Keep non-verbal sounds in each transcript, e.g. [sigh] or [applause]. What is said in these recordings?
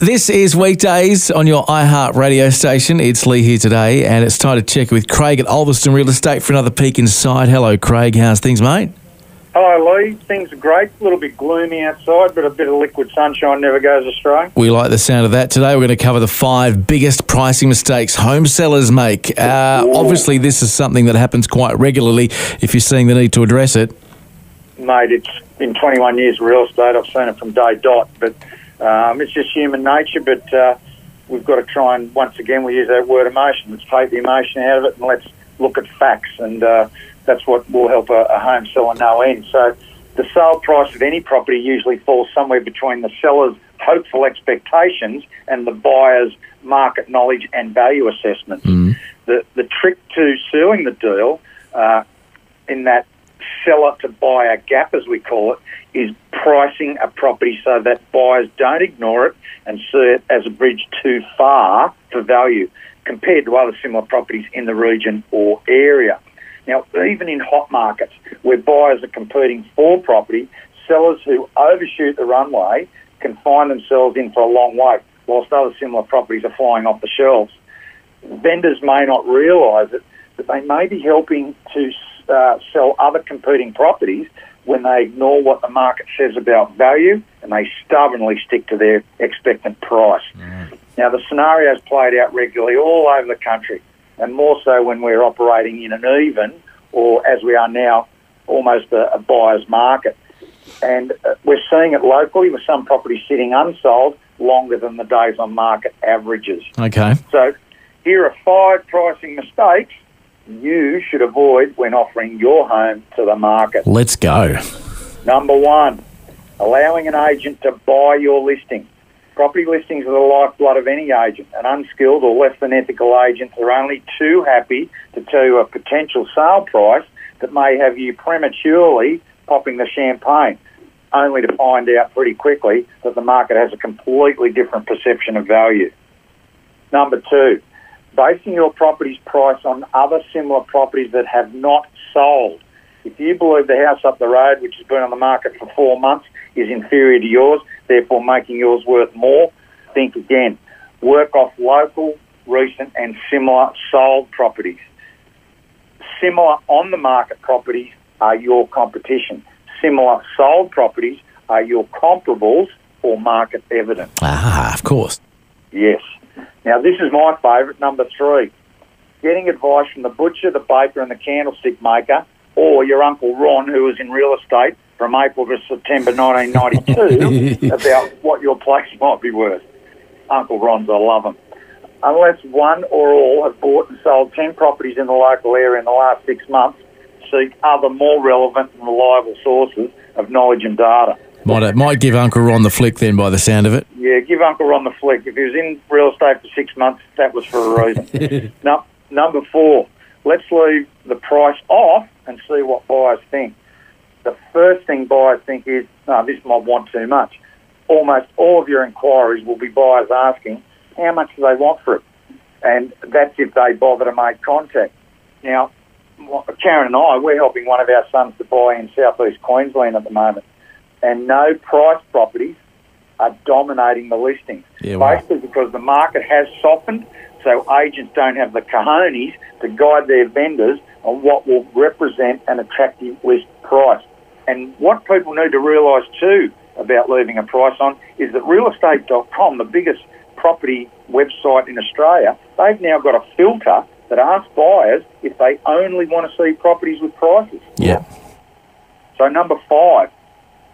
This is weekdays on your iHeart radio station. It's Lee here today, and it's time to check with Craig at Ulverstone Real Estate for another peek inside. Hello, Craig. How's things, mate? Hello, Lee. Things are great. A little bit gloomy outside, but a bit of liquid sunshine never goes astray. We like the sound of that. Today, we're going to cover the five biggest pricing mistakes home sellers make. Uh, obviously, this is something that happens quite regularly if you're seeing the need to address it. Mate, it's in 21 years of real estate. I've seen it from day dot, but um, it's just human nature. But uh, we've got to try and, once again, we use that word emotion. Let's take the emotion out of it and let's look at facts. And uh, that's what will help a, a home seller no end. So the sale price of any property usually falls somewhere between the seller's hopeful expectations and the buyer's market knowledge and value assessments. The, the trick to sealing the deal uh, in that seller to buyer gap, as we call it, is pricing a property so that buyers don't ignore it and see it as a bridge too far for value compared to other similar properties in the region or area. Now, even in hot markets where buyers are competing for property, sellers who overshoot the runway can find themselves in for a long wait, whilst other similar properties are flying off the shelves. Vendors may not realise it, but they may be helping to uh, sell other competing properties when they ignore what the market says about value and they stubbornly stick to their expectant price. Now, the scenario scenario's played out regularly all over the country, and more so when we're operating in an even, or as we are now, almost a, a buyer's market. And uh, we're seeing it locally with some properties sitting unsold longer than the days on market averages. Okay. So, here are five pricing mistakes you should avoid when offering your home to the market. Let's go. Number one, allowing an agent to buy your listing. Property listings are the lifeblood of any agent. An unskilled or less than ethical agent are only too happy to tell you a potential sale price that may have you prematurely popping the champagne, only to find out pretty quickly that the market has a completely different perception of value. Number two, basing your property's price on other similar properties that have not sold. If you believe the house up the road, which has been on the market for four months, is inferior to yours, therefore making yours worth more, think again. Work off local, recent, and similar sold properties. Similar on the market properties are your competition. Similar sold properties are your comparables or market evidence. Ah, of course. Yes. Now, this is my favourite, number three. Getting advice from the butcher, the baker, and the candlestick maker, or your Uncle Ron, who was in real estate from April to September 1992, [laughs] about what your place might be worth. Uncle Ron's, I love him. Unless one or all have bought and sold 10 properties in the local area in the last six months, seek other more relevant and reliable sources of knowledge and data. Might, uh, might give Uncle Ron the flick then by the sound of it. Yeah, give Uncle Ron the flick. If he was in real estate for six months, that was for a reason. [laughs] no, number four, let's leave the price off and see what buyers think. The first thing buyers think is, no, this might want too much. Almost all of your inquiries will be buyers asking, how much do they want for it? And that's if they bother to make contact. Now, Karen and I, we're helping one of our sons to buy in southeast Queensland at the moment. And no price properties are dominating the listings. Yeah, wow. Basically because the market has softened, so agents don't have the cojones to guide their vendors on what will represent an attractive list price. And what people need to realise too about leaving a price on is that realestate.com, the biggest property website in Australia, they've now got a filter that asks buyers if they only want to see properties with prices. Yeah. So number five,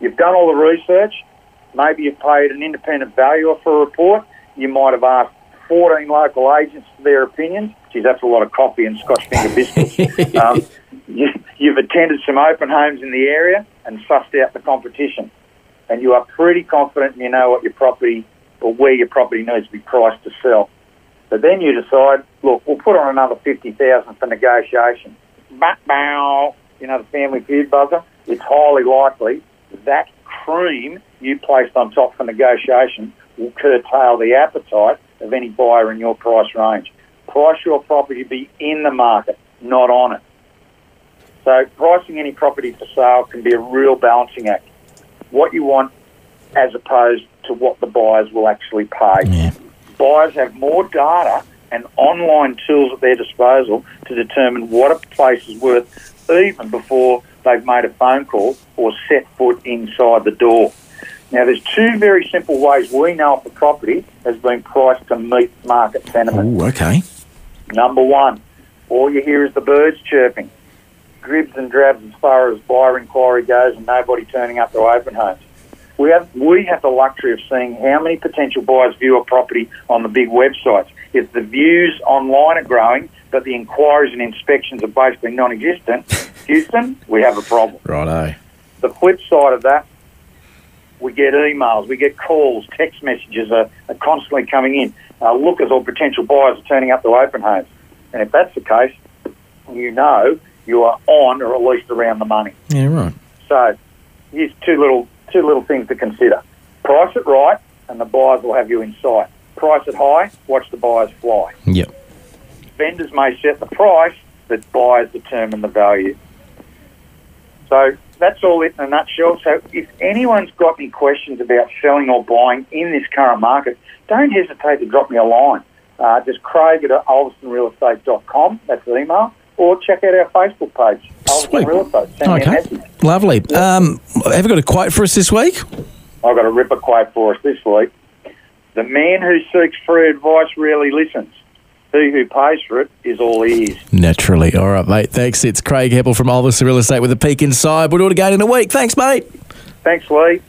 you've done all the research. Maybe you've paid an independent valuer for a report. You might have asked 14 local agents for their opinions. Geez, that's a lot of coffee and Scotch finger biscuits. [laughs] um, you, you've attended some open homes in the area and sussed out the competition. And you are pretty confident you know what your property or where your property needs to be priced to sell. But then you decide, look, we'll put on another 50000 for negotiation. Bah, bow, you know, the family feud buzzer. It's highly likely that cream you placed on top for negotiation will curtail the appetite of any buyer in your price range. Price your property to be in the market, not on it. So pricing any property for sale can be a real balancing act. What you want as opposed to what the buyers will actually pay. Yeah. Buyers have more data and online tools at their disposal to determine what a place is worth even before they've made a phone call or set foot inside the door. Now, there's two very simple ways we know if a property has been priced to meet market sentiment. Oh, okay. Number one, all you hear is the birds chirping, dribs and drabs as far as buyer inquiry goes, and nobody turning up to open homes. We have we have the luxury of seeing how many potential buyers view a property on the big websites. If the views online are growing, but the inquiries and inspections are basically non-existent, Houston, we have a problem. Righto. The flip side of that, we get emails, we get calls, text messages are, are constantly coming in. Uh, lookers or potential buyers are turning up to open homes. And if that's the case, you know you are on or at least around the money. Yeah, right. So here's two little two little things to consider. Price it right and the buyers will have you in sight. Price it high, watch the buyers fly. Yep. Vendors may set the price, but buyers determine the value. So that's all it in a nutshell. So if anyone's got any questions about selling or buying in this current market, don't hesitate to drop me a line. Uh, just craig at ulverstonerealestate.com, that's the email, or check out our Facebook page. Ulverstone Real Estate. Send me Okay. message. Lovely. Um, have you got a quote for us this week? I've got a ripper quote for us this week. The man who seeks free advice rarely listens. He who pays for it is all ears. Naturally. All right, mate. Thanks. It's Craig Heppel from Alvis Real Estate with a peek inside. We'll do it again in a week. Thanks, mate. Thanks, Lee.